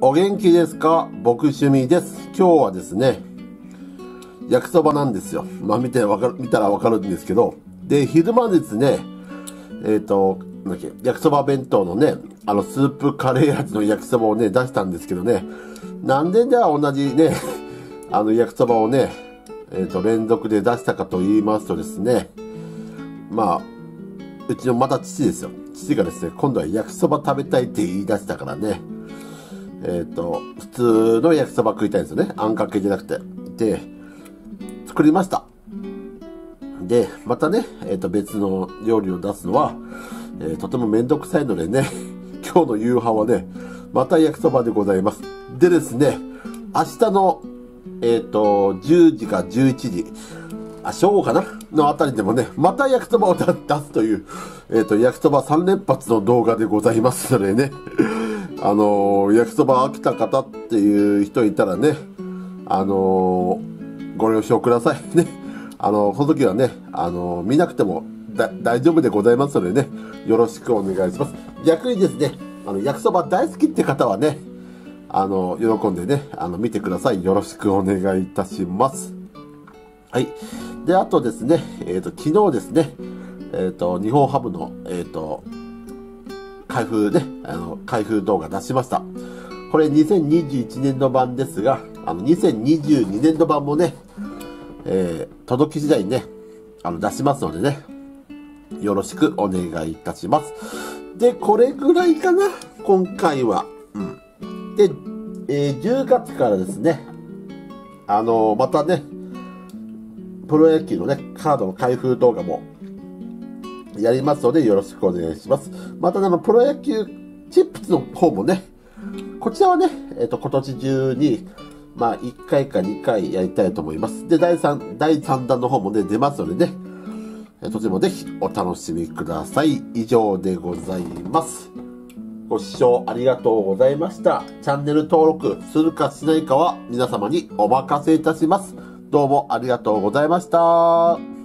お元気ですか？僕趣味です。今日はですね、焼きそばなんですよ。まあ見てわかる、見たらわかるんですけど、で、昼間ですね、えっ、ー、と、なんだっけ、焼きそば弁当のね、あの、スープカレー味の焼きそばをね、出したんですけどね、なんでじゃあ同じね、あの焼きそばをね、えっ、ー、と、連続で出したかと言いますとですね、まあ、うちのまた父ですよ。父がですね、今度は焼きそば食べたいって言い出したからね、えっ、ー、と、普通の焼きそば食いたいんですよね。あんかけじゃなくて。で、作りました。で、またね、えっ、ー、と、別の料理を出すのは、えー、とてもめんどくさいのでね、今日の夕飯はね、また焼きそばでございます。でですね、明日の、えっ、と、10時か11時、あ、正午かな？のあたりでもね、また焼きそばを出すという、えっ、ー、と、焼きそば3連発の動画でございますのでね、あのー、焼きそば飽きた方っていう人いたらね、あのー、ご了承くださいね。あのー、その時はね、あの見なくても大丈夫でございますのでね、よろしくお願いします。逆にですね、あの、焼きそば大好きって方はね、あの、喜んでね、あの、見てください。よろしくお願いいたします。はい。で、あとですね、えっ、ー、と、昨日ですね、えっ、ー、と、日本ハムの、えっ、ー、と、開封ね、あの、開封動画出しました。これ2021年度版ですが、あの、2022年度版もね、えー、届き次第ね、あの、出しますのでね、よろしくお願いいたします。で、これぐらいかな、今回は。うん。で、えー、10月からですね、あの、またね、プロ野球のね、カードの開封動画もやりますのでよろしくお願いします。またね、プロ野球チップスの方もね、こちらはね、えっ、ー、と、今年中に、まあ、1回か2回やりたいと思います。で、第3、第3弾の方もね、出ますのでね、とてもぜひお楽しみください。以上でございます。ご視聴ありがとうございました。チャンネル登録するかしないかは皆様にお任せいたします。どうもありがとうございました。